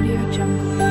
Audio Jungle.